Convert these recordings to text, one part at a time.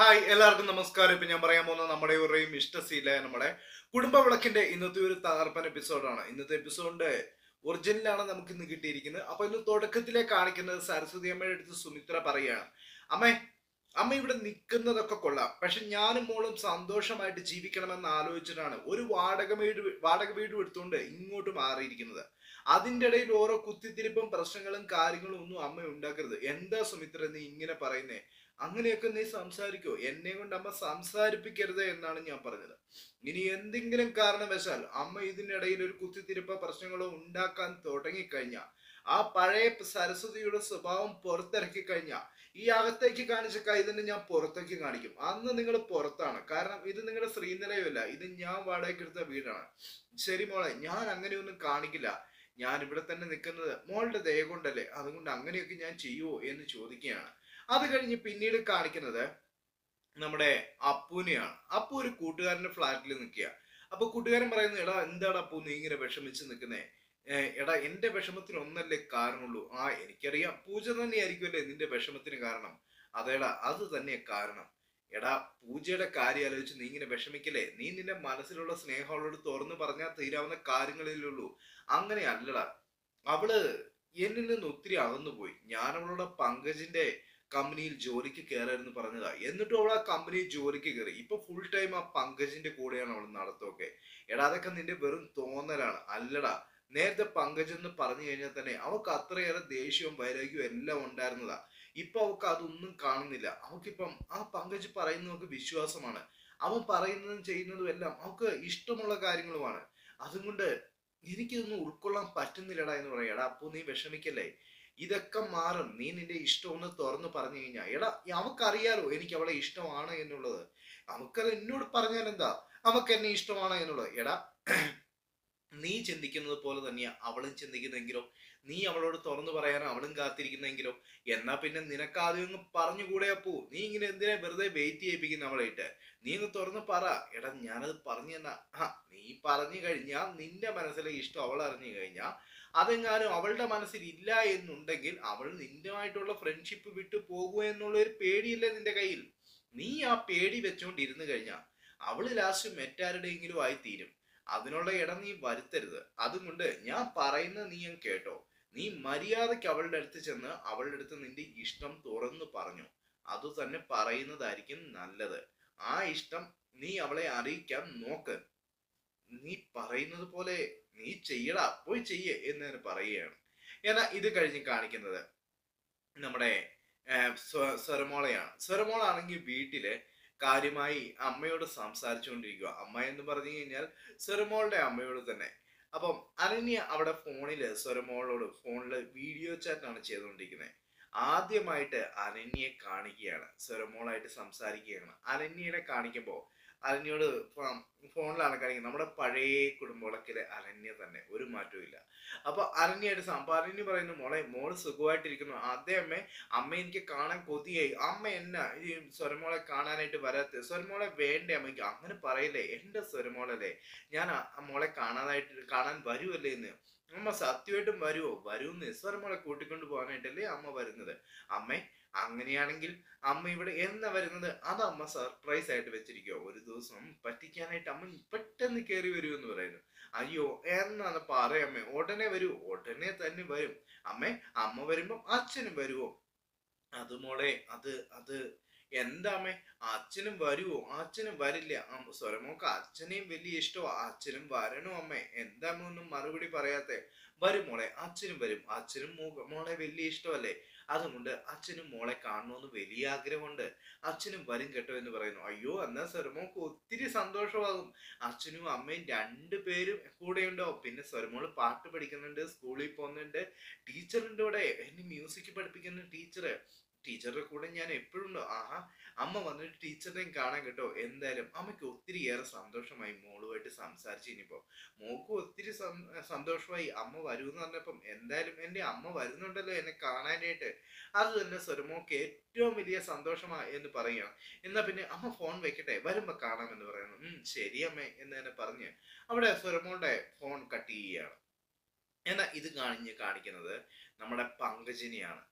Hi എല്ലാവർക്കും നമസ്കാരം. ഇപ്പൊ ഞാൻ പറയാൻ പോകുന്നത് നമ്മുടെ ഇവരുടെയും ഇഷ്ടശീല നമ്മുടെ കുടുംബ വിളക്കിന്റെ ഇന്നത്തെ ഒരു തകർപ്പൻ എപ്പിസോഡാണ്. ഇന്നത്തെ എപ്പിസോഡിന്റെ ഒറിജിനലാണ് നമുക്ക് ഇന്ന് കിട്ടിയിരിക്കുന്നത്. അപ്പോൾ ഇന്ന് തുടക്കത്തിലെ കാണിക്കുന്നത് സരസ്വതി അമ്മയുടെ അടുത്ത് സുമിത്ര പറയാണ് അമ്മേ അമ്മ ഇവിടെ നിൽക്കുന്നതൊക്കെ കൊള്ളാം. പക്ഷെ ഞാനും മോളും സന്തോഷമായിട്ട് ജീവിക്കണമെന്ന് ആലോചിച്ചിട്ടാണ് ഒരു വാടക വീട് വാടക വീട് എടുത്തുകൊണ്ട് ഇങ്ങോട്ട് മാറിയിരിക്കുന്നത്. അതിന്റെ ഇടയിൽ ഓരോ കുത്തിത്തിരിപ്പും പ്രശ്നങ്ങളും കാര്യങ്ങളും ഒന്നും അമ്മ ഉണ്ടാക്കരുത്. എന്താ സുമിത്ര നീ ഇങ്ങനെ പറയുന്നേ? അങ്ങനെയൊക്കെ നീ സംസാരിക്കോ. എന്നെ കൊണ്ട് അമ്മ സംസാരിപ്പിക്കരുത് എന്നാണ് ഞാൻ പറഞ്ഞത്. ഇനി എന്തെങ്കിലും കാരണവശാൽ അമ്മ ഇതിനിടയിൽ ഒരു കുത്തിത്തിരിപ്പ പ്രശ്നങ്ങളോ ഉണ്ടാക്കാൻ തുടങ്ങിക്കഴിഞ്ഞാൽ ആ പഴയ സരസ്വതിയുടെ സ്വഭാവം പുറത്തിറക്കി കഴിഞ്ഞാൽ ഈ അകത്തേക്ക് കാണിച്ച കൈ തന്നെ ഞാൻ പുറത്തേക്ക് കാണിക്കും. അന്ന് നിങ്ങൾ പുറത്താണ്. കാരണം ഇത് നിങ്ങളുടെ ശ്രീനിലയമല്ല. ഇത് ഞാൻ വാടകയ്ക്ക് എടുത്ത വീടാണ്. ശരി മോളെ ഞാൻ അങ്ങനെയൊന്നും കാണിക്കില്ല. ഞാൻ ഇവിടെ തന്നെ നിൽക്കുന്നത്. മോളുടെ ദയ കൊണ്ടല്ലേ? അതുകൊണ്ട് അങ്ങനെയൊക്കെ ഞാൻ ചെയ്യുമോ എന്ന് ചോദിക്കുകയാണ്. അത് കഴിഞ്ഞ് പിന്നീട് കാണിക്കുന്നത് നമ്മുടെ അപ്പൂനെയാണ് അപ്പു ഒരു കൂട്ടുകാരന്റെ ഫ്ലാറ്റിൽ നിൽക്കുക അപ്പൊ കൂട്ടുകാരൻ പറയുന്നു എടാ എന്താണ് അപ്പു നീ ഇങ്ങനെ വിഷമിച്ച് നിൽക്കുന്നേ? എടാ എന്റെ വിഷമത്തിന് ഒന്നല്ലേ കാരണമുള്ളൂ? ആ എനിക്കറിയാം. പൂജ തന്നെയായിരിക്കുമല്ലേ നിന്റെ വിഷമത്തിന് കാരണം? അതേടാ അത് തന്നെ കാരണം. എടാ പൂജയുടെ കാര്യം ആലോചിച്ച് നീ ഇങ്ങനെ വിഷമിക്കല്ലേ? നീ നിന്റെ മനസ്സിലുള്ള സ്നേഹം തുറന്നു പറഞ്ഞാൽ തീരാവുന്ന കാര്യങ്ങളിലുള്ളൂ. അങ്ങനെ അല്ലടാ. അവൾ എന്നിൽ നിന്ന് ഒത്തിരി അകന്നു പോയി ഞാൻ അവളുടെ പങ്കജിന്റെ കമ്പനിയിൽ ജോലിക്ക് കയറായിരുന്നു പറഞ്ഞതാ. എന്നിട്ടും അവൾ ആ കമ്പനി ജോലിക്ക് കയറി. ഇപ്പൊ ഫുൾ ടൈം ആ പങ്കജിന്റെ കൂടെയാണ് അവൾ നടത്തൊക്കെ എടാ അതൊക്കെ നിന്റെ വെറും തോന്നലാണ്. അല്ലടാ നേരത്തെ പങ്കജ് എന്ന് പറഞ്ഞു കഴിഞ്ഞാൽ തന്നെ അവൾക്ക് അത്രയേറെ ദേഷ്യവും വൈരാഗ്യവും എല്ലാം ഉണ്ടായിരുന്നതാ. ഇപ്പൊ അവൾക്ക് അതൊന്നും കാണുന്നില്ല. അവക്കിപ്പം ആ പങ്കജ് പറയുന്നവർക്ക് വിശ്വാസമാണ്. അവൻ പറയുന്നതും ചെയ്യുന്നതും എല്ലാം അവക്ക് ഇഷ്ടമുള്ള കാര്യങ്ങളുമാണ്. അതുകൊണ്ട് എനിക്കിതൊന്നും ഉൾക്കൊള്ളാൻ പറ്റുന്നില്ലടാ എന്ന് പറയാം. എടാ അപ്പോ നീ വിഷമിക്കല്ലേ? ഇതൊക്കെ മാറും. നീ നിന്റെ ഇഷ്ടം ഒന്ന് തുറന്നു പറഞ്ഞു കഴിഞ്ഞാൽ എടാ അവക്കറിയാലോ എനിക്ക് അവളെ ഇഷ്ടമാണ് എന്നുള്ളത്. അവക്കത് എന്നോട് പറഞ്ഞാൽ എന്താ? അവക്ക് എന്നെ ഇഷ്ടമാണ് എന്നുള്ളത്. എടാ നീ ചിന്തിക്കുന്നത് പോലെ തന്നെയാ അവളും ചിന്തിക്കുന്നെങ്കിലോ നീ അവളോട് തുറന്നു പറയാനോ? അവളും കാത്തിരിക്കുന്നെങ്കിലോ? എന്നാ പിന്നെ നിനക്കാദ്യം ഒന്ന് പറഞ്ഞു പറഞ്ഞുകൂടെ അപ്പോ. നീ ഇങ്ങനെ എന്തിനാ വെറുതെ വെയിറ്റ് ചെയ്യിപ്പിക്കുന്ന അവളായിട്ട്? നീ ഒന്ന് തുറന്ന് പറ. എടാ ഞാനത് പറഞ്ഞു തന്നാ. ആ നീ പറഞ്ഞു കഴിഞ്ഞാൽ നിന്റെ മനസ്സിലെ ഇഷ്ടം അവൾ അറിഞ്ഞു കഴിഞ്ഞാ അതെങ്ങാനും അവളുടെ മനസ്സിൽ ഇല്ല എന്നുണ്ടെങ്കിൽ അവൾ നിന്റെമായിട്ടുള്ള ഫ്രണ്ട്ഷിപ്പ് വിട്ടു പോകുക എന്നുള്ള ഒരു പേടിയില്ലേ നിന്റെ കയ്യിൽ? നീ ആ പേടി വെച്ചോണ്ടിരുന്നു കഴിഞ്ഞാൽ അവൾ ലാസ്റ്റ് മറ്റാരുടെയെങ്കിലും ആയി തീരും അതിനുള്ള ഇടം നീ വരുത്തരുത്. അതുകൊണ്ട് ഞാൻ പറയുന്ന നീ കേട്ടോ. നീ മര്യാദയ്ക്ക് അവളുടെ അടുത്ത് ചെന്ന് അവളുടെ അടുത്ത് നിന്റെ ഇഷ്ടം തുറന്നു പറഞ്ഞു. അത് തന്നെ പറയുന്നതായിരിക്കും നല്ലത്. ആ ഇഷ്ടം നീ അവളെ അറിയിക്കാൻ നോക്ക്. നീ പറയുന്നത് പോലെ നീ ചെയ്യടാ പോയി ചെയ്യേ എന്ന് പറയുകയാണ്. എന്നാൽ ഇത് കഴിഞ്ഞ് കാണിക്കുന്നത് നമ്മുടെ സ്വരമോളയാണ്. സ്വരമോളാണെങ്കിൽ വീട്ടിൽ കാര്യമായി അമ്മയോട് സംസാരിച്ചുകൊണ്ടിരിക്കുക അമ്മ എന്ന് പറഞ്ഞു കഴിഞ്ഞാൽ സ്വരമോളുടെ അമ്മയോട് തന്നെ. അപ്പം അനന്യ അവിടെ ഫോണിൽ സ്വരമോളോട് ഫോണിൽ വീഡിയോ ചാറ്റാണ് ചെയ്തുകൊണ്ടിരിക്കുന്നത് ആദ്യമായിട്ട് അനന്യയെ കാണിക്കുകയാണ്. സ്വരമോളായിട്ട് സംസാരിക്കുകയാണ്. അനന്യനെ കാണിക്കുമ്പോൾ അനന്യോട് ഫോണിലാണ് കാണിക്കുന്നത് നമ്മുടെ പഴയ കുടുംബവിളക്കിലെ അരണ്യ തന്നെ. ഒരു മാറ്റവും ഇല്ല. അപ്പൊ അരണ്യായിട്ട് സംഭവം അരണ്യ പറയുന്നു മോളെ മോൾ സുഖമായിട്ടിരിക്കുന്നു. അതേ അമ്മ അമ്മ എനിക്ക് കാണാൻ കൊതിയായി. അമ്മ എന്നാ? ഈ സ്വരമോളെ കാണാനായിട്ട് വരാത്ത? സ്വരമോളെ വേണ്ടേ അമ്മയ്ക്ക്? അങ്ങനെ പറയില്ലേ? എന്റെ സ്വരമോളല്ലേ? ഞാൻ ആ മോളെ കാണാനായിട്ട് കാണാൻ വരുമല്ലേ എന്ന്? അമ്മ സത്യമായിട്ടും വരുമോ വരുമെന്ന്. സ്വരമോളെ കൂട്ടിക്കൊണ്ട് പോകാനായിട്ടല്ലേ അമ്മ വരുന്നത്? അമ്മേ അങ്ങനെയാണെങ്കിൽ അമ്മ ഇവിടെ എന്നാ വരുന്നത്? അത് അമ്മ സർപ്രൈസ് ആയിട്ട് വെച്ചിരിക്കോ ഒരു ദിവസം പറ്റിക്കാനായിട്ട് അമ്മ പെട്ടെന്ന് കയറി വരൂ വരുമെന്ന് പറയുന്നു. അയ്യോ എന്നാണ് പറയമ്മേ ഉടനെ വരൂ. ഉടനെ തന്നെ വരും. അമ്മേ അമ്മ വരുമ്പം അച്ഛനും വരുമോ അത് മോളെ അത് അത് എന്താ അമ്മേ? അച്ഛനും വരുവോ? അച്ഛനും വരില്ല. സ്വരമോക്ക് അച്ഛനെയും വലിയ ഇഷ്ടമോ അച്ഛനും വരണോ അമ്മേ? എന്താ ഒന്നും മറുപടി പറയാത്തെ? വരും മോളെ. അച്ഛനും വരും. അച്ഛനും മോളെ വലിയ ഇഷ്ടമല്ലേ അതുകൊണ്ട് അച്ഛനും മോളെ കാണണമെന്ന് വലിയ ആഗ്രഹമുണ്ട്. അച്ഛനും വരും കേട്ടോ എന്ന് പറയുന്നു. അയ്യോ എന്നാ സ്വരമോക്ക് ഒത്തിരി സന്തോഷമാകും. അച്ഛനും അമ്മയും രണ്ടു പേരും കൂടെ ഉണ്ടാവും പിന്നെ സ്വരമോൾ പാട്ട് പഠിക്കുന്നുണ്ട് സ്കൂളിൽ പോകുന്നുണ്ട് ടീച്ചറിന്റെ കൂടെ എന്നെ മ്യൂസിക് പഠിപ്പിക്കുന്ന ടീച്ചറ്. ടീച്ചറുടെ കൂടെ ഞാൻ എപ്പോഴും ആഹാ അമ്മ വന്നിട്ട് ടീച്ചറിനെയും കാണാൻ കേട്ടോ. എന്തായാലും അമ്മയ്ക്ക് ഒത്തിരി ഏറെ സന്തോഷമായി മോളുമായിട്ട് സംസാരിച്ച് ഇനിയിപ്പോൾ മോക്കും ഒത്തിരി സന്തോഷമായി അമ്മ വരുമെന്ന് പറഞ്ഞപ്പം എന്തായാലും എന്റെ അമ്മ വരുന്നുണ്ടല്ലോ എന്നെ കാണാനായിട്ട്. അത് തന്നെ സ്വരമോക്ക് ഏറ്റവും വലിയ സന്തോഷമാ എന്ന് പറയുകയാണ്. എന്നാ പിന്നെ അമ്മ ഫോൺ വെക്കട്ടെ വരുമ്പോ കാണാമെന്ന് പറയുന്നു. ശരി അമ്മേ എന്ന് തന്നെ പറഞ്ഞ് അവിടെ സ്വരമോളുടെ ഫോൺ കട്ട് ചെയ്യുകയാണ്. എന്നാൽ ഇത് കാണിഞ്ഞ് കാണിക്കുന്നത് നമ്മുടെ പങ്കജിനെയാണ്.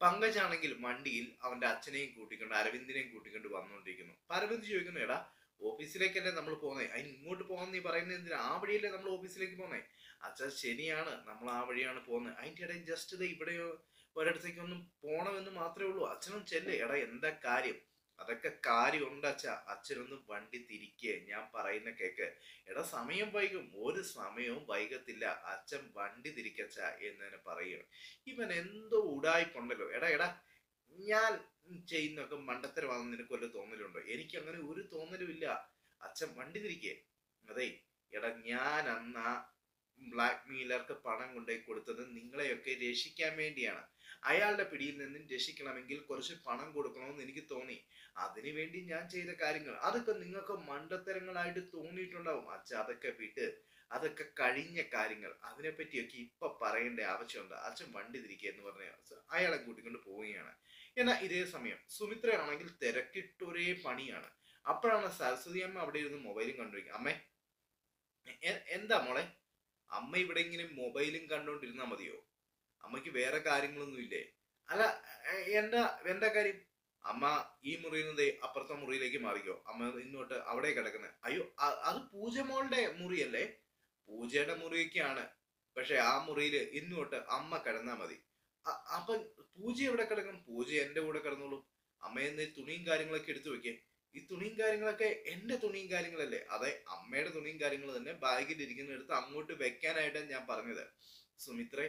പങ്കജാണെങ്കിൽ വണ്ടിയിൽ അവന്റെ അച്ഛനെയും കൂട്ടിക്കൊണ്ട് അരവിന്ദിനെയും കൂട്ടിക്കൊണ്ട് വന്നുകൊണ്ടിരിക്കുന്നു. അരവിന്ദ് ചോദിക്കുന്നു എടാ ഓഫീസിലേക്കല്ലേ നമ്മൾ പോകുന്നത് അതിന് ഇങ്ങോട്ട് പോകാൻ നീ പറയുന്നത് എന്തിനാ? ആ വഴിയല്ലേ നമ്മൾ ഓഫീസിലേക്ക് പോകുന്നത് അച്ഛൻ ശരിയാണ് നമ്മൾ ആ വഴിയാണ് പോകുന്നത് അതിന്റെ ഇടയിൽ ജസ്റ്റ് ഇത് ഇവിടെയോ ഒരിടത്തേക്കൊന്നും പോകണമെന്ന് മാത്രമേ ഉള്ളൂ. അച്ഛനും ചെല്ലേ. എടാ എന്താ കാര്യം? അതൊക്കെ കാര്യമുണ്ട് അച്ഛ. അച്ഛനൊന്ന് വണ്ടി തിരിക്കേ. ഞാൻ പറയുന്ന കേക്ക്. എടാ സമയം വൈകും. ഒരു സമയവും വൈകത്തില്ല. അച്ഛൻ വണ്ടി തിരിക്കച്ച എന്ന് തന്നെ പറയുകയാണ് ഇവൻ എന്തോ ഉടായിപ്പുണ്ടല്ലോ എടാ എടാ ഞാൻ ചെയ്യുന്നൊക്കെ മണ്ടത്തരമാണെന്ന് നിനക്ക് വല്ല തോന്നലുണ്ടോ? എനിക്ക് അങ്ങനെ ഒരു തോന്നലും ഇല്ല അച്ഛൻ വണ്ടി തിരിക്കേ. അതെ എടാ ഞാൻ അന്ന് ബ്ലാക്ക് മീലർക്ക് പണം കൊണ്ടുപോയി കൊടുത്തത് നിങ്ങളെയൊക്കെ രക്ഷിക്കാൻ വേണ്ടിയാണ്. അയാളുടെ പിടിയിൽ നിന്നും രക്ഷിക്കണമെങ്കിൽ കുറച്ച് പണം കൊടുക്കണമെന്ന് എനിക്ക് തോന്നി. അതിനുവേണ്ടി ഞാൻ ചെയ്ത കാര്യങ്ങൾ. അതൊക്കെ നിങ്ങൾക്ക് മണ്ടത്തരങ്ങളായിട്ട് തോന്നിയിട്ടുണ്ടാവും. അച്ഛ അതൊക്കെ വിട്ട് അതൊക്കെ കഴിഞ്ഞ കാര്യങ്ങൾ. അതിനെപ്പറ്റിയൊക്കെ ഇപ്പൊ പറയേണ്ട ആവശ്യമുണ്ട്. അച്ഛൻ വണ്ടി തിരിക്കുക എന്ന് പറഞ്ഞ അയാളെ കൂട്ടിക്കൊണ്ട് പോവുകയാണ്. എന്നാൽ ഇതേ സമയം സുമിത്രയാണെങ്കിൽ തിരക്കിട്ടൊരേ പണിയാണ്. അപ്പോഴാണ് സരസ്വതി അമ്മ അവിടെ ഇരുന്ന് മൊബൈലും കണ്ടിരിക്കുക അമ്മേ എന്താ മോളെ? അമ്മ ഇവിടെ ഇങ്ങനെ മൊബൈലും കണ്ടോണ്ടിരുന്നാ മതിയോ? അമ്മയ്ക്ക് വേറെ കാര്യങ്ങളൊന്നും ഇല്ലേ? അല്ല എന്താ എന്താ കാര്യം? അമ്മ ഈ മുറിയിൽ നിന്ന് അപ്പുറത്തെ മുറിയിലേക്ക് മാറിക്കോ. അമ്മ ഇങ്ങോട്ട് അവിടെ കിടക്കുന്നത് അയ്യോ അത് പൂജ മോളുടെ മുറിയല്ലേ? പൂജയുടെ മുറിയൊക്കെയാണ്. പക്ഷെ ആ മുറിയിൽ ഇന്നോട്ട് അമ്മ കിടന്നാ മതി. അപ്പൊ പൂജ എവിടെ കിടക്കും? പൂജ എന്റെ കൂടെ കിടന്നോളൂ. അമ്മ എന്നീ തുണിയും കാര്യങ്ങളൊക്കെ എടുത്തു വെക്കേ. ഈ തുണിയും കാര്യങ്ങളൊക്കെ എന്റെ തുണിയും കാര്യങ്ങളല്ലേ? അതെ അമ്മയുടെ തുണിയും കാര്യങ്ങൾ തന്നെ ബാഗിൽ ഇരിക്കുന്ന എടുത്ത് അങ്ങോട്ട് വെക്കാനായിട്ടാണ് ഞാൻ പറഞ്ഞത്. സുമിത്രേ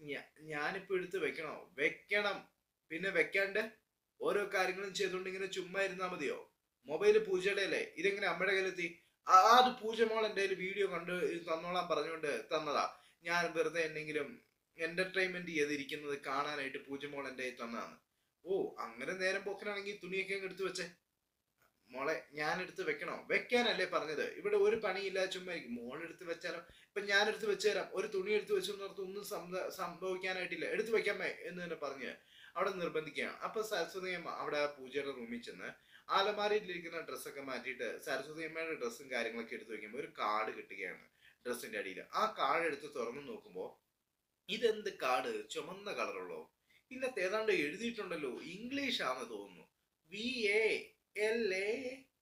ഞാനിപ്പോൾ ഞാനിപ്പോ എടുത്ത് വെക്കണോ? വെക്കണം. പിന്നെ വെക്കാണ്ട് ഓരോ കാര്യങ്ങളും ചെയ്തുകൊണ്ട് ഇങ്ങനെ ചുമ്മാ ഇരുന്നാൽ മതിയോ? മൊബൈൽ പൂജയുടെ അല്ലേ ഇതെങ്ങനെ അമ്മയുടെ കയ്യിലെത്തി? ആ അത് പൂജ മോൾ എന്റെ കയ്യിൽ വീഡിയോ കണ്ട് തന്നോളാം തന്നോളാൻ പറഞ്ഞുകൊണ്ട് തന്നതാ. ഞാൻ വെറുതെ എന്തെങ്കിലും എന്റർടൈൻമെന്റ് ചെയ്തിരിക്കുന്നത് കാണാനായിട്ട് പൂജ മോൾ എന്റെ തന്നതാണ്. ഓ അങ്ങനെ നേരം പോക്കനാണെങ്കിൽ തുണിയൊക്കെ എടുത്തു വെച്ചേ. മോളെ ഞാൻ എടുത്ത് വെക്കണോ? വെക്കാനല്ലേ പറഞ്ഞത്. ഇവിടെ ഒരു പണിയില്ല ചുമ്മാ മോൾ എടുത്ത് വെച്ചാലോ ഇപ്പൊ ഞാൻ എടുത്ത് വെച്ചു തരാം ഒരു തുണി എടുത്ത് വെച്ചു എന്നോർത്ത് ഒന്നും സംഭ- സംഭവിക്കാനായിട്ടില്ല. എടുത്ത് വെക്കാമേ എന്ന് തന്നെ പറഞ്ഞ് അവിടെ നിർബന്ധിക്കുകയാണ്. അപ്പൊ സരസ്വതി അമ്മ അവിടെ പൂജയുടെ റൂമിൽ ചെന്ന് ആലമാരിയിലിരിക്കുന്ന ഡ്രസ്സൊക്കെ മാറ്റിയിട്ട് സരസ്വതി അമ്മയുടെ ഡ്രസ്സും കാര്യങ്ങളൊക്കെ എടുത്ത് വെക്കുമ്പോൾ ഒരു കാർഡ് കിട്ടുകയാണ് ഡ്രസ്സിന്റെ അടിയിൽ. ആ കാർഡ് എടുത്ത് തുറന്നു നോക്കുമ്പോൾ ഇതെന്ത് കാർഡ്? ചുമന്ന കളറുള്ളോ? ഇന്നത്തെ ഏതാണ്ട് എഴുതിയിട്ടുണ്ടല്ലോ. ഇംഗ്ലീഷ് ആണെന്ന് തോന്നുന്നു. വി എ എൽ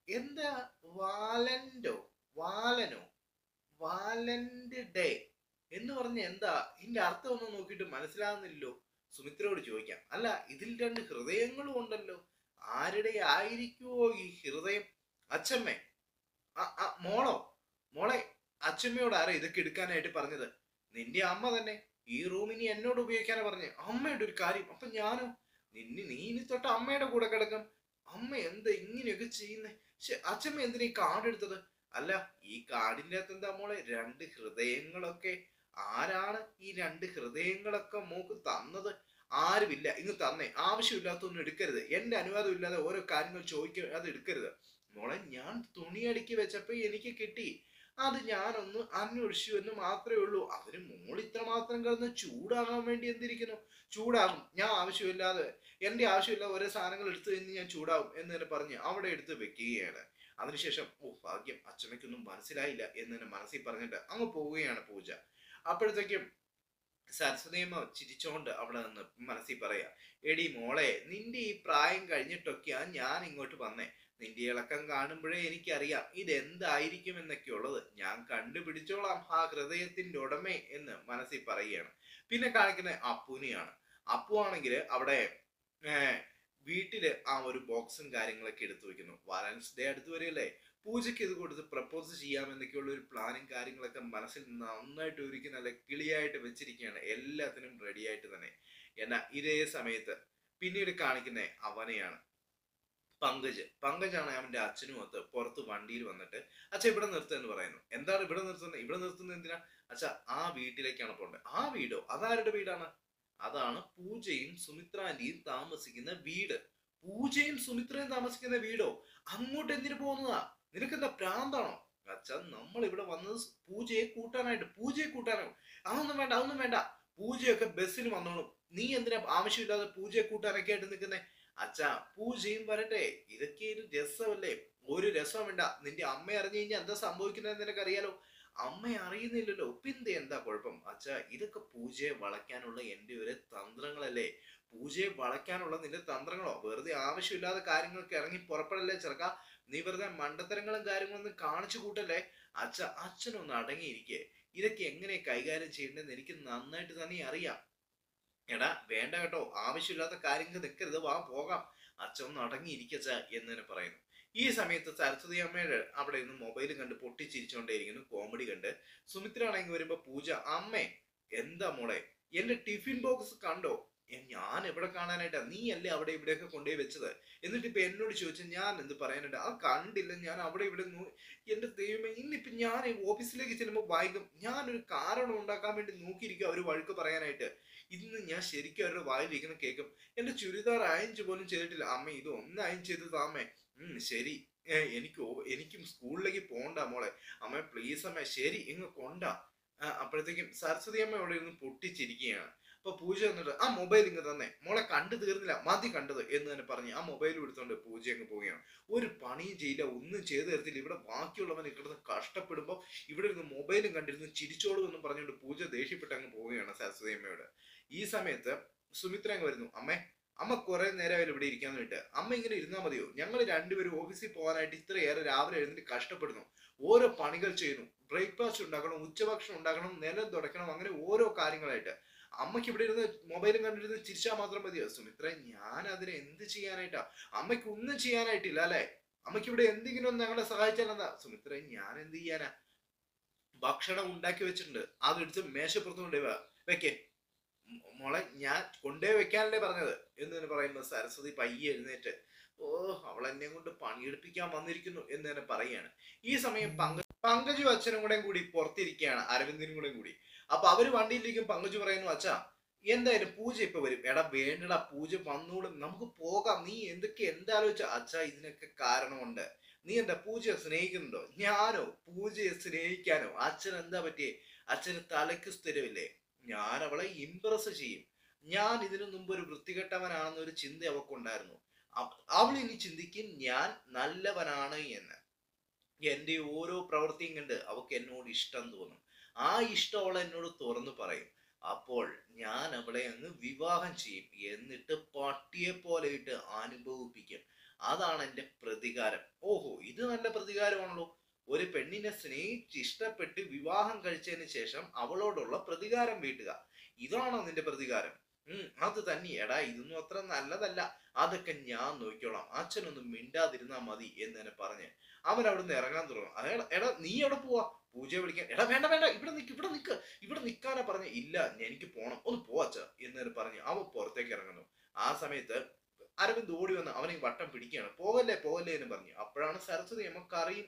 എന്താ വാലന്റോ? വാലനോ? Valent day. എന്ന് പറഞ്ഞ എന്താ? ഇതിന്റെ അർത്ഥം ഒന്നും നോക്കിയിട്ട് മനസ്സിലാകുന്നില്ലല്ലോ സുമിത്രയോട് ചോദിക്കാം. അല്ല ഇതിൽ രണ്ട് ഹൃദയങ്ങളും ഉണ്ടല്ലോ. ആരുടെ ആയിരിക്കുമോ ഈ ഹൃദയം? അച്ഛമ്മേ. മോളോ? മോളെ അച്ഛമ്മയോട് ആരാ ഇതൊക്കെ എടുക്കാനായിട്ട് പറഞ്ഞത്? നിന്റെ അമ്മ തന്നെ. ഈ റൂമിനി എന്നോട് ഉപയോഗിക്കാനാ പറഞ്ഞേ? അമ്മയുടെ ഒരു കാര്യം. അപ്പൊ ഞാനോ? നിന്നെ നീ ഇനി തൊട്ട് അമ്മയുടെ കൂടെ കിടക്കും. അമ്മ എന്താ ഇങ്ങനെയൊക്കെ ചെയ്യുന്നേ? അച്ഛമ്മ എന്തിനാ ഈ കാർഡ് എടുത്തത്? അല്ല ഈ കാർഡിന്റെ അകത്ത് എന്താ മോളെ? രണ്ട് ഹൃദയങ്ങളൊക്കെ. ആരാണ് ഈ രണ്ട് ഹൃദയങ്ങളൊക്കെ മോക്ക് തന്നത്? ആരുമില്ല. ഇന്ന് തന്നെ. ആവശ്യമില്ലാത്തൊന്നും എടുക്കരുത്. എന്റെ അനുവാദം ഇല്ലാതെ ഓരോ കാര്യങ്ങൾ ചോദിക്കുക അത് എടുക്കരുത്. മോളെ ഞാൻ തുണി അടുക്കി വെച്ചപ്പോ എനിക്ക് കിട്ടി. അത് ഞാനൊന്ന് അന്വേഷിച്ചു എന്ന് മാത്രമേ ഉള്ളൂ. അതിന് മോൾ ഇത്ര മാത്രം കിടന്ന് ചൂടാകാൻ വേണ്ടി എന്തിരിക്കുന്നു? ചൂടാകും. ഞാൻ ആവശ്യമില്ലാതെ എന്റെ ആവശ്യമില്ല ഓരോ സാധനങ്ങൾ എടുത്തു കഴിഞ്ഞ് ഞാൻ ചൂടാകും എന്ന് തന്നെ പറഞ്ഞ് അവിടെ എടുത്ത് വെക്കുകയാണ്. അതിനുശേഷം ഓ ഭാഗ്യം അച്ഛനയ്ക്കൊന്നും മനസ്സിലായില്ല എന്ന് തന്നെ മനസ്സിൽ പറഞ്ഞിട്ട് അങ്ങ് പോവുകയാണ് പൂജ. അപ്പോഴത്തേക്കും സരസ്വതിയമ്മ ചിരിച്ചോണ്ട് അവിടെ നിന്ന് മനസ്സിൽ പറയാ എടി മോളെ നിന്റെ ഈ പ്രായം കഴിഞ്ഞിട്ടൊക്കെയാ ഞാൻ ഇങ്ങോട്ട് വന്നേ. നിന്റെ ഇളക്കം കാണുമ്പോഴേ എനിക്കറിയാം ഇതെന്തായിരിക്കും എന്നൊക്കെ ഉള്ളത് ഞാൻ കണ്ടുപിടിച്ചോളാം ആ ഹൃദയത്തിന്റെ ഉടമേ എന്ന് മനസ്സിൽ പറയുകയാണ്. പിന്നെ കാണിക്കുന്ന അപ്പുനെയാണ് അപ്പു ആണെങ്കിൽ അവിടെ വീട്ടിൽ ആ ഒരു ബോക്സും കാര്യങ്ങളൊക്കെ എടുത്തു വെക്കുന്നു. വാലൻസ് ഡേ അടുത്ത് വരെയല്ലേ? പൂജയ്ക്ക് ഇത് കൊടുത്ത് പ്രപ്പോസ് ചെയ്യാം എന്നൊക്കെയുള്ള ഒരു പ്ലാനും കാര്യങ്ങളൊക്കെ മനസ്സിൽ നന്നായിട്ട് ഒരുക്കി നല്ല കിളിയായിട്ട് വെച്ചിരിക്കുകയാണ്. എല്ലാത്തിനും റെഡിയായിട്ട് തന്നെ. എന്നാൽ ഇതേ സമയത്ത് പിന്നീട് കാണിക്കുന്ന അവനെയാണ്. പങ്കജ്. പങ്കജാണ് അവന്റെ അച്ഛനും ഒത്ത് പുറത്ത് വണ്ടിയിൽ വന്നിട്ട് അച്ഛ ഇവിടെ നിർത്തുക എന്ന് പറയുന്നു. എന്താണ് ഇവിടെ നിർത്തുന്നത്? ഇവിടെ നിർത്തുന്നത് എന്തിനാ? അച്ഛ ആ വീട്ടിലേക്കാണ് പോകേണ്ടത്. ആ വീടോ? അതാരുടെ വീടാണ്? അതാണ് പൂജയും സുമിത്രാന്റിയും താമസിക്കുന്ന വീട്. പൂജയും സുമിത്രയും താമസിക്കുന്ന വീടോ? അങ്ങോട്ട് എന്തിനു പോകുന്നതാ? നിനക്കെന്താ പ്രാന്താണോ? അച്ഛ നമ്മൾ ഇവിടെ വന്നത് പൂജയെ കൂട്ടാനായിട്ട് പൂജയെ കൂട്ടാനോ. അതൊന്നും വേണ്ട അതൊന്നും വേണ്ട. പൂജയൊക്കെ ബസ്സിന് വന്നോളും. നീ എന്തിനാ ആവശ്യമില്ലാതെ പൂജയെ കൂട്ടാനൊക്കെ ആയിട്ട് നിൽക്കുന്നേ? അച്ഛാ പൂജയും വരട്ടെ. ഇതൊക്കെ ഒരു രസമല്ലേ? ഒരു രസം വേണ്ട. നിന്റെ അമ്മ അറിഞ്ഞു കഴിഞ്ഞാൽ എന്താ സംഭവിക്കുന്നത് നിനക്കറിയാലോ? അമ്മ അറിയുന്നില്ലല്ലോ. പിന്നെ എന്താ കുഴപ്പം? അച്ഛ ഇതൊക്കെ പൂജയെ വളയ്ക്കാനുള്ള എന്റെ ഒരു തന്ത്രങ്ങളല്ലേ? പൂജയെ വളയ്ക്കാനുള്ള നിന്റെ തന്ത്രങ്ങളോ? വെറുതെ ആവശ്യമില്ലാത്ത കാര്യങ്ങൾക്ക് ഇറങ്ങി പുറപ്പെടല്ലേ ചെറുക്ക? നീ വെറുതെ മണ്ടത്തരങ്ങളും കാര്യങ്ങളൊന്നും കാണിച്ചു കൂട്ടല്ലേ? അച്ഛ അച്ഛനൊന്ന് അടങ്ങിയിരിക്കേ. ഇതൊക്കെ എങ്ങനെ കൈകാര്യം ചെയ്യേണ്ടതെന്ന് എനിക്ക് നന്നായിട്ട് തന്നെ അറിയാം. എടാ വേണ്ട കേട്ടോ. ആവശ്യമില്ലാത്ത കാര്യങ്ങൾ നിൽക്കരുത് വാ പോകാം. അച്ഛൻ നടങ്ങിയിരിക്കച്ച അടങ്ങിയിരിക്കച്ച എന്ന് തന്നെ പറയുന്നു. ഈ സമയത്ത് സരസ്വതി അമ്മയുടെ അവിടെ നിന്ന് മൊബൈൽ കണ്ട് പൊട്ടിച്ചിരിച്ചുകൊണ്ടേയിരിക്കുന്നു. കോമഡി കണ്ട് സുമിത്ര ആണെങ്കിൽ വരുമ്പോ പൂജ അമ്മേ എന്താ മോളെ? എന്റെ ടിഫിൻ ബോക്സ് കണ്ടോ? ഞാൻ എവിടെ കാണാനായിട്ടാ? നീ അല്ലേ അവിടെ ഇവിടെയൊക്കെ കൊണ്ടുപോയി വെച്ചത്? എന്നിട്ട് ഇപ്പൊ എന്നോട് ചോദിച്ചു ഞാൻ എന്ത് പറയാനുണ്ട്? ആ കണ്ടില്ല ഞാൻ അവിടെ ഇവിടെ എന്റെ ദൈവമേ ഇന്നിപ്പൊ ഞാൻ ഓഫീസിലേക്ക് ചെല്ലുമ്പോൾ വായിക്കും ഒരു കാരണം ഉണ്ടാക്കാൻ വേണ്ടി നോക്കിയിരിക്കും അവർ വഴുക്ക് പറയാനായിട്ട്. ഇന്ന് ഞാൻ ശരിക്കും അവരുടെ വായിലിരിക്കുന്ന കേൾക്കും. എന്റെ ചുരിദാർ അയഞ്ച് പോലും ചെയ്തിട്ടില്ല. അമ്മ ഇത് ഒന്ന് അയഞ്ച് ചെയ്ത് താമേ. ഉം ശരി. എനിക്ക് എനിക്കും സ്കൂളിലേക്ക് പോണ്ട മോളെ. അമ്മ പ്ലീസ് അമ്മ ശരി ഇങ്ങ് കൊണ്ട. അപ്പോഴത്തേക്കും സരസ്വതി അമ്മ അവിടെ ഇരുന്ന് പൊട്ടിച്ചിരിക്കുകയാണ്. അപ്പൊ പൂജ എന്നിട്ട് ആ മൊബൈൽ ഇങ്ങ് തന്നെ. മോളെ കണ്ടു തീർന്നില്ല. മതി കണ്ടത്. എന്ന് തന്നെ പറഞ്ഞ് ആ മൊബൈൽ എടുത്തോണ്ട് പൂജ അങ്ങ് പോവുകയാണ്. ഒരു പണിയും ചെയ്യില്ല. ഒന്നും ചെയ്തു തരത്തില്ല ഇവിടെ ബാക്കിയുള്ളവൻ കിടന്ന് കഷ്ടപ്പെടുമ്പോൾ ഇവിടെ ഇരുന്ന് മൊബൈലും കണ്ടിരുന്ന് ചിരിച്ചോളൂ എന്ന് പറഞ്ഞുകൊണ്ട് പൂജ ദേഷ്യപ്പെട്ട് അങ്ങ് പോവുകയാണ് സരസ്വതി അമ്മയോട് ഈ സമയത്ത് സുമിത്ര അങ്ങ് വരുന്നു. അമ്മേ അമ്മ കുറെ നേരമായാലും ഇവിടെ ഇരിക്കാൻ വേണ്ടിട്ട് അമ്മ ഇങ്ങനെ ഇരുന്നാൽ മതിയോ? ഞങ്ങൾ രണ്ടുപേരും ഓഫീസിൽ പോകാനായിട്ട് ഇത്രയേറെ രാവിലെ എഴുന്നേറ്റ് കഷ്ടപ്പെടുന്നു. ഓരോ പണികൾ ചെയ്യുന്നു. ബ്രേക്ക്ഫാസ്റ്റ് ഉണ്ടാക്കണം ഉച്ചഭക്ഷണം ഉണ്ടാക്കണം നിലം തുടക്കണം അങ്ങനെ ഓരോ കാര്യങ്ങളായിട്ട്. അമ്മയ്ക്ക് ഇവിടെ ഇരുന്ന് മൊബൈലും കണ്ടിരുന്ന് ചിരിച്ചാൽ മാത്രം മതിയോ സുമിത്ര ഞാൻ അതിനെ എന്ത് ചെയ്യാനായിട്ടാ? അമ്മയ്ക്ക് ഒന്നും ചെയ്യാനായിട്ടില്ല അല്ലേ? അമ്മയ്ക്ക് ഇവിടെ എന്തെങ്കിലും ഒന്ന് ഞങ്ങളെ സഹായിച്ചാൽ എന്താ? സുമിത്ര ഞാൻ എന്ത് ചെയ്യാനാ? ഭക്ഷണം ഉണ്ടാക്കി വെച്ചിട്ടുണ്ട്. അതെടുത്ത് മേശപ്പുറത്ത് കൊണ്ടുപോയി വെക്കേ. മോളെ ഞാൻ കൊണ്ടേ വെക്കാനല്ലേ പറഞ്ഞത്? എന്ന് പറയുമ്പോൾ സരസ്വതി പയ്യെ എഴുന്നേറ്റ് ഓ അവൾ എന്നെ കൊണ്ട് പണിയെടുപ്പിക്കാൻ വന്നിരിക്കുന്നു എന്ന് തന്നെ പറയാണ്. ഈ സമയം പങ്ക പങ്കജു അച്ഛനും കൂടെ കൂടി പുറത്തിരിക്കുകയാണ്. അരവിന്ദനും കൂടെ കൂടി. അപ്പൊ അവർ വണ്ടിയിലിരിക്കും പങ്കജു പറയുന്നു അച്ഛാ എന്തായാലും പൂജ ഇപ്പൊ വരും. എടാ വേണ്ടടാ പൂജ വന്നോളും. നമുക്ക് പോകാം. നീ എന്തൊക്കെ എന്താലോചിച്ച അച്ഛാ ഇതിനൊക്കെ കാരണമുണ്ട്. നീ എന്താ പൂജയെ സ്നേഹിക്കുന്നുണ്ടോ? ഞാനോ? പൂജയെ സ്നേഹിക്കാനോ? അച്ഛൻ എന്താ പറ്റിയേ? അച്ഛന് തലയ്ക്ക് സ്ഥിരമില്ലേ? ഞാൻ അവളെ ഇംപ്രസ് ചെയ്യും. ഞാൻ ഇതിനു മുമ്പ് ഒരു വൃത്തികെട്ടവനാണെന്ന ഒരു ചിന്ത അവക്കുണ്ടായിരുന്നു. അവ- അവൾ ഇനി ചിന്തിക്കും ഞാൻ നല്ലവനാണ് എന്ന്. എന്റെ ഓരോ പ്രവൃത്തിയും കണ്ട് അവക്ക് എന്നോട് ഇഷ്ടം തോന്നും. ആ ഇഷ്ടം അവൾ എന്നോട് തുറന്നു പറയും. അപ്പോൾ ഞാൻ അവളെ അങ്ങ് വിവാഹം ചെയ്യും. എന്നിട്ട് പട്ടിയെ പോലെ ഇട്ട് അനുഭവിപ്പിക്കും. അതാണ് എന്റെ പ്രതികാരം. ഓഹോ ഇത് നല്ല പ്രതികാരമാണല്ലോ. ഒരു പെണ്ണിനെ സ്നേഹിച്ച് ഇഷ്ടപ്പെട്ട് വിവാഹം കഴിച്ചതിന് ശേഷം അവളോടുള്ള പ്രതികാരം വീട്ടുക. ഇതാണോ നിന്റെ പ്രതികാരം? അത് തന്നെ എടാ ഇതൊന്നും അത്ര നല്ലതല്ല. അതൊക്കെ ഞാൻ നോക്കിക്കോളാം. അച്ഛനൊന്നും മിണ്ടാതിരുന്നാ മതി എന്ന് തന്നെ പറഞ്ഞ് അവൻ അവിടുന്ന് ഇറങ്ങാൻ തുടങ്ങും. എടാ നീ എവിടെ പോവാ? പൂജയെ വിളിക്കാൻ. എടാ വേണ്ട വേണ്ട ഇവിടെ നിക്ക് ഇവിടെ നിക്ക് ഇവിടെ നിൽക്കാനാ പറഞ്ഞ ഇല്ല എനിക്ക് പോണം ഒന്ന് പോവാച്ച എന്ന് തന്നെ പറഞ്ഞ് അവൻ പുറത്തേക്ക് ഇറങ്ങുന്നു. ആ സമയത്ത് അരവിന്ദ് ഓടി വന്ന് അവനെ വട്ടം പിടിക്കുകയാണ്. പോകല്ലേ പോകല്ലേ എന്ന് പറഞ്ഞു. അപ്പോഴാണ് സരസ്വതി നമുക്കറിയും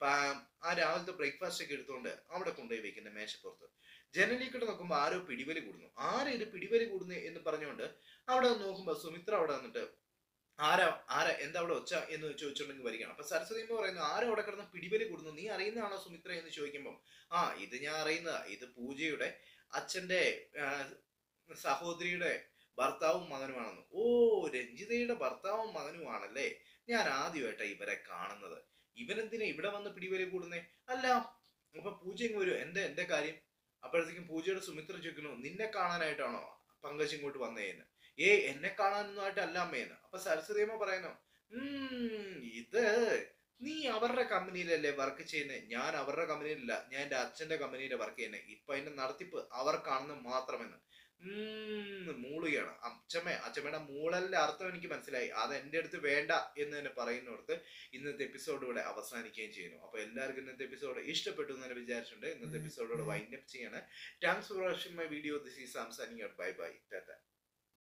പാ- ആ രാവിലത്തെ ബ്രേക്ക്ഫാസ്റ്റ് ഒക്കെ എടുത്തുകൊണ്ട് അവിടെ കൊണ്ടുപോയി വെക്കുന്ന മേശപ്പുറത്ത്. ജനലിക്കൂടെ നോക്കുമ്പോൾ ആരോ പിടിവലി കൂടുന്നു. ആരെ ഇത് പിടിവലി കൂടുന്നു എന്ന് പറഞ്ഞുകൊണ്ട് അവിടെ നോക്കുമ്പോൾ സുമിത്ര അവിടെ വന്നിട്ട് ആരാ ആരാ എന്താ അവിടെ ഒച്ച എന്ന് ചോദിച്ചിട്ടുണ്ടെങ്കിൽ വരികയാണ്. അപ്പൊ സരസ്വതി എന്ന് പറയുന്നു ആരും അവിടെ കിടന്ന് പിടിവലി കൂടുന്നു. നീ അറിയുന്നതാണോ സുമിത്ര എന്ന് ചോദിക്കുമ്പോൾ ആ ഇത് ഞാൻ അറിയുന്നതാ. ഇത് പൂജയുടെ അച്ഛന്റെ സഹോദരിയുടെ ഭർത്താവും മകനുമാണെന്ന്. ഓ രഞ്ജിതയുടെ ഭർത്താവും മകനുമാണല്ലേ? ഞാൻ ആദ്യമായിട്ടാ ഇവരെ കാണുന്നത്. ഇവനെന്തിനാ ഇവിടെ വന്ന് പിടിവലി കൂടുന്നേ? അല്ല അപ്പൊ പൂജ ഇങ്ങ് വരും. എന്റെ എന്റെ കാര്യം? അപ്പോഴത്തേക്കും പൂജയുടെ സുമിത്ര ചോദിക്കുന്നു നിന്നെ കാണാനായിട്ടാണോ പങ്കജ് ഇങ്ങോട്ട് വന്നേന്ന് ഏ എന്നെ കാണാനൊന്നും ആയിട്ടല്ല അമ്മേന്ന് അപ്പൊ സരസ്വതി അമ്മ പറയുന്നു ഇത് നീ അവരുടെ കമ്പനിയിലല്ലേ വർക്ക് ചെയ്യുന്നത് ഞാൻ അവരുടെ കമ്പനിയിലല്ല ഞാൻ എന്റെ അച്ഛന്റെ കമ്പനിയിലെ വർക്ക് ചെയ്യുന്നത് ഇപ്പൊ അതിന്റെ നടത്തിപ്പ് അവർക്കാണെന്ന് മാത്രമെന്ന് മൂളുകയാണ്. അച്ഛമ്മ അച്ഛമ്മയുടെ മൂളലിന്റെ അർത്ഥം എനിക്ക് മനസ്സിലായി. അത് എന്റെ അടുത്ത് വേണ്ട എന്ന് തന്നെ പറയുന്നിടത്ത് ഇന്നത്തെ എപ്പിസോഡ് ഇവിടെ അവസാനിക്കുകയും ചെയ്യുന്നു. അപ്പോൾ എല്ലാവർക്കും ഇന്നത്തെ എപ്പിസോഡ് ഇഷ്ടപ്പെട്ടു എന്ന് തന്നെ വിചാരിച്ചിട്ടുണ്ട്. ഇന്നത്തെ എപ്പിസോഡോട് വൈൻഡപ്പ് ചെയ്യാണ്. Thanks for watching my video this is സാംസാനിങ് bye bye Tata